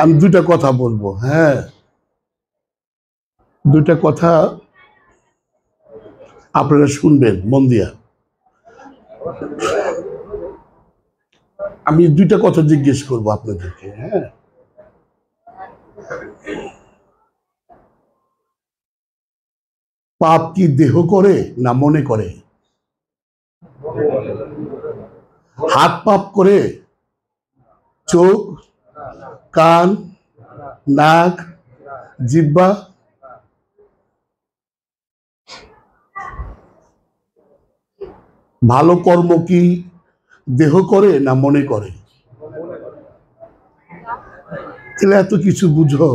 আমি দুইটা কথা বলব হ্যাঁ। দুইটা কথা আপনারা শুনবেন, মন দিয়া। আমি দুইটা কথা জিজ্ঞেস করব আপনাদেরকে হ্যাঁ। পাপ কি দেহ করে না মনে করে? হাত পাপ করে, চোখ কান, নাক জিব্বা ভালো কর্ম কি দেহ করে না মনে করে? তাহলে এত কিছু বুঝো।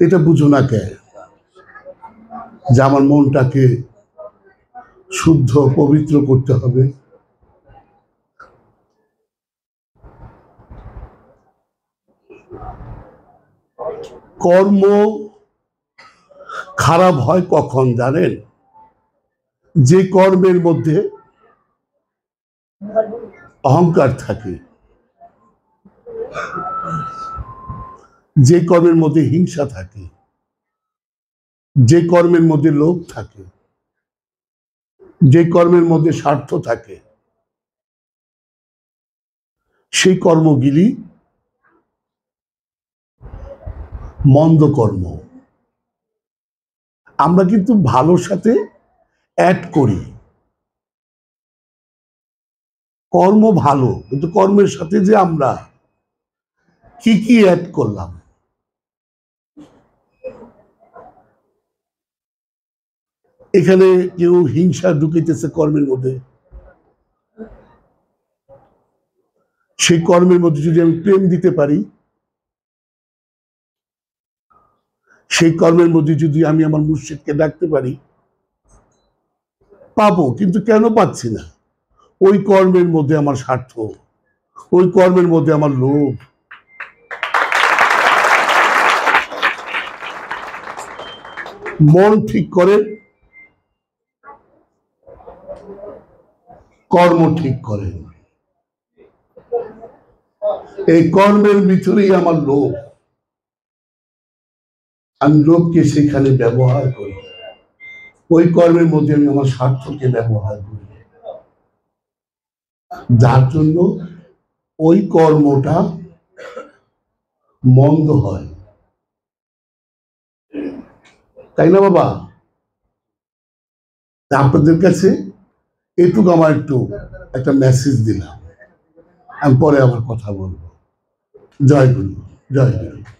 এটা বুঝো না কে? যে আমার মনটাকে শুদ্ধ, পবিত্র করতে হবে। কর্ম খারাপ হয় কখন জানেন? যে কর্মের মধ্যে অহংকার থাকে, যে কর্মের মধ্যে হিংসা থাকে, যে কর্মের মধ্যে লোভ থাকে, যে কর্মের মধ্যে স্বার্থ থাকে, সেই কর্মগুলি মন্দ কর্ম। আমরা কিন্তু ভালোর সাথে অ্যাড করি। কর্ম ভালো, কিন্তু কর্মের সাথে যে আমরা কি কি অ্যাড করলাম? এখানে কেউ হিংসা ঢুকিতেছে কর্মের মধ্যে। সেই কর্মের মধ্যে যদি আমি প্রেম দিতে পারি সেই কর্মের মধ্যে যদি আমি আমার মুর্শিদকে ডাকতে পারি, পাবো, কিন্তু কেন পাচ্ছি না? ওই কর্মের মধ্যে আমার স্বার্থ, ওই কর্মের মধ্যে আমার লোভ। মন ঠিক করে, কর্ম ঠিক করেন এই কর্মের ভিতরেই আমার লোভ। আমি লোককে সেখানে ব্যবহার করি। ওই কর্মের মধ্যে আমি আমার স্বার্থকে ব্যবহার করি। যার জন্য ওই কর্মটা মন্দ হয়। তাই না বাবা? আপনাদের কাছে এটুকু আমার একটু একটা মেসেজ দিলাম। আমি পরে আবার কথা বলব। জয় গুরু জয় গুরু।